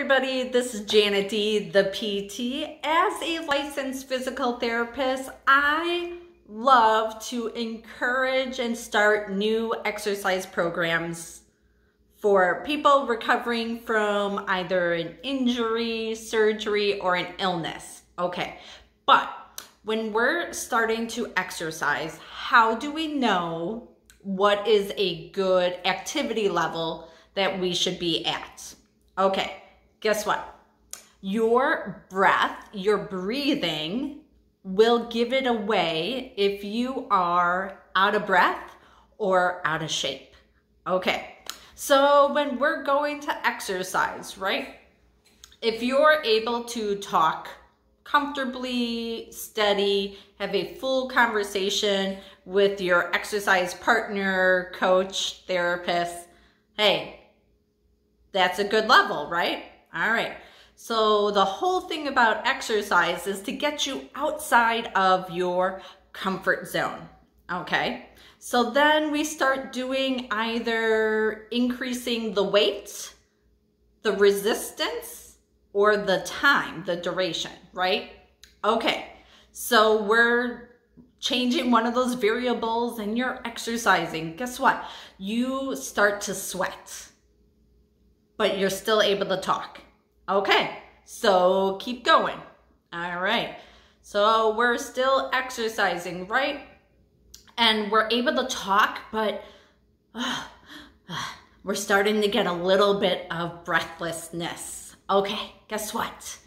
everybody, this is Janet Dee, the PT. As a licensed physical therapist, I love to encourage and start new exercise programs for people recovering from either an injury, surgery, or an illness. Okay, but when we're starting to exercise, how do we know what is a good activity level that we should be at? Okay, guess what? Your breath, your breathing will give it away if you are out of breath or out of shape. Okay, so when we're going to exercise, right? If you're able to talk comfortably, steady, have a full conversation with your exercise partner, coach, therapist, hey, that's a good level, right? All right. So the whole thing about exercise is to get you outside of your comfort zone. Okay. So then we start doing either increasing the weight, the resistance, or the time, the duration, right? Okay. So we're changing one of those variables and you're exercising. Guess what? You start to sweat but you're still able to talk. Okay, so keep going. All right, so we're still exercising, right? And we're able to talk, but uh, uh, we're starting to get a little bit of breathlessness. Okay, guess what?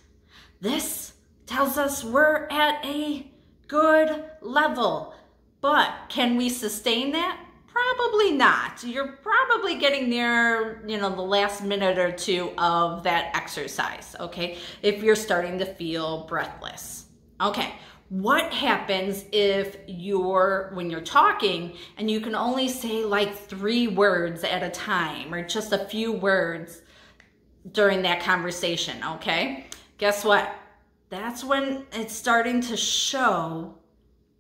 This tells us we're at a good level, but can we sustain that? Probably not. You're probably getting near, you know, the last minute or two of that exercise, okay? If you're starting to feel breathless. Okay, what happens if you're, when you're talking and you can only say like three words at a time or just a few words during that conversation, okay? Guess what? That's when it's starting to show,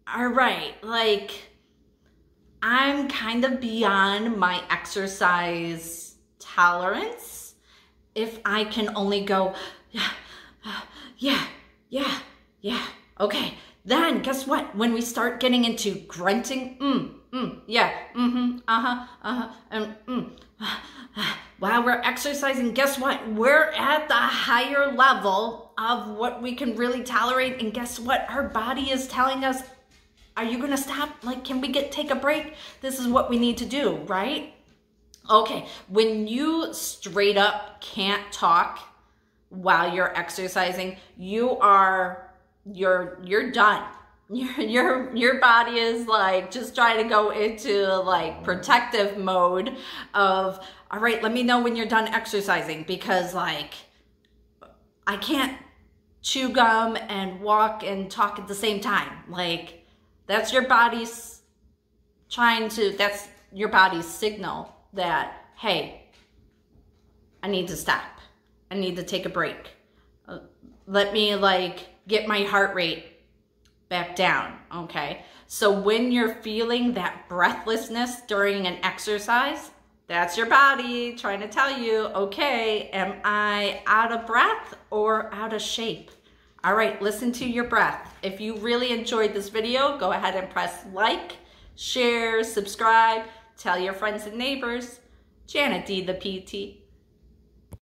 all right, like, I'm kind of beyond my exercise tolerance if I can only go, yeah, yeah, yeah, yeah, okay. Then guess what? When we start getting into grunting, mm, mm, yeah, mm-hmm, uh-huh, uh-huh, and mm, while we're exercising, guess what? We're at the higher level of what we can really tolerate. And guess what? Our body is telling us, are you gonna stop? Like, can we get take a break? This is what we need to do, right? Okay, when you straight up can't talk while you're exercising, you are you're you're done. Your your your body is like just trying to go into like protective mode of all right, let me know when you're done exercising because like I can't chew gum and walk and talk at the same time. Like that's your body's trying to, that's your body's signal that, hey, I need to stop. I need to take a break. Uh, let me like get my heart rate back down, okay? So when you're feeling that breathlessness during an exercise, that's your body trying to tell you, okay, am I out of breath or out of shape? All right, listen to your breath. If you really enjoyed this video, go ahead and press like, share, subscribe, tell your friends and neighbors. Janet Dee, the PT.